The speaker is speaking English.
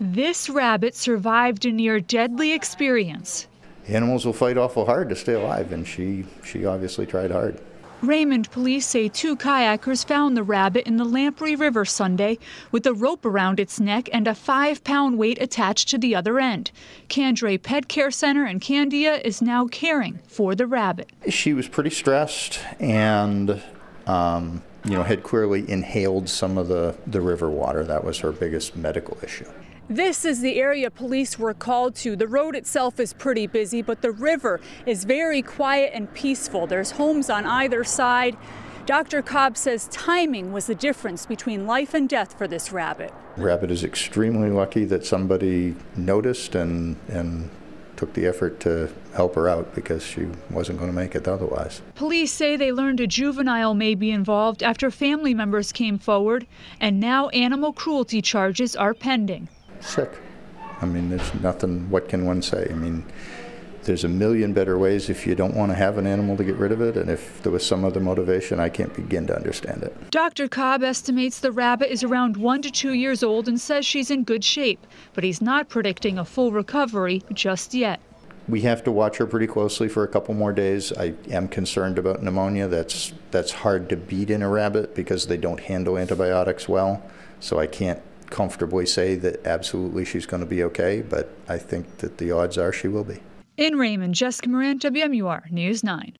This rabbit survived a near deadly experience. Animals will fight awful hard to stay alive, and she, she obviously tried hard. Raymond police say two kayakers found the rabbit in the Lamprey River Sunday with a rope around its neck and a five pound weight attached to the other end. Candray Pet Care Center in Candia is now caring for the rabbit. She was pretty stressed and, um, you know, had clearly inhaled some of the, the river water. That was her biggest medical issue. This is the area police were called to. The road itself is pretty busy, but the river is very quiet and peaceful. There's homes on either side. Dr. Cobb says timing was the difference between life and death for this rabbit. Rabbit is extremely lucky that somebody noticed and, and took the effort to help her out because she wasn't going to make it otherwise. Police say they learned a juvenile may be involved after family members came forward, and now animal cruelty charges are pending sick. I mean, there's nothing, what can one say? I mean, there's a million better ways if you don't want to have an animal to get rid of it, and if there was some other motivation, I can't begin to understand it. Dr. Cobb estimates the rabbit is around one to two years old and says she's in good shape, but he's not predicting a full recovery just yet. We have to watch her pretty closely for a couple more days. I am concerned about pneumonia. That's that's hard to beat in a rabbit because they don't handle antibiotics well. So I can't comfortably say that absolutely she's going to be okay, but I think that the odds are she will be. In Raymond, Jessica Moran, WMUR News 9.